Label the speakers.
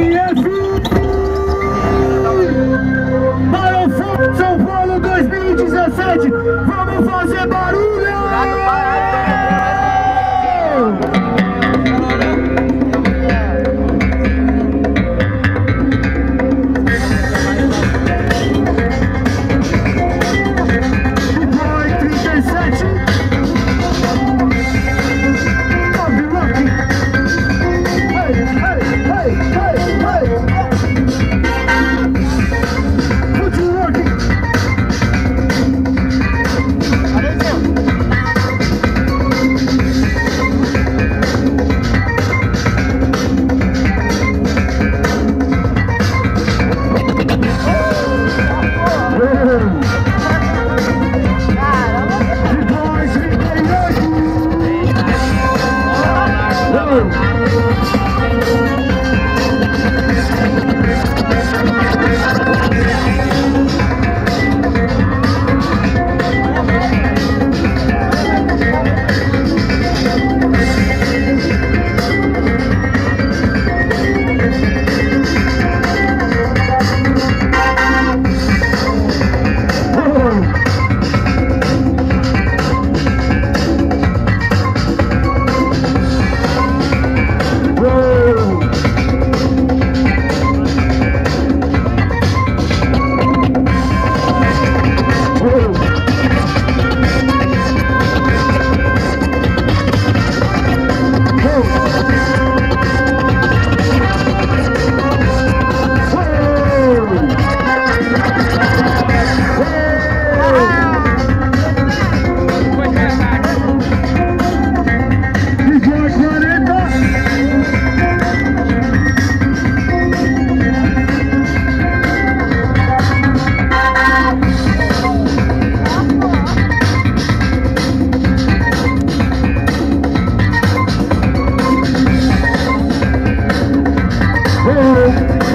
Speaker 1: MF Para o São Paulo 2017 Vamos fazer barulho! love.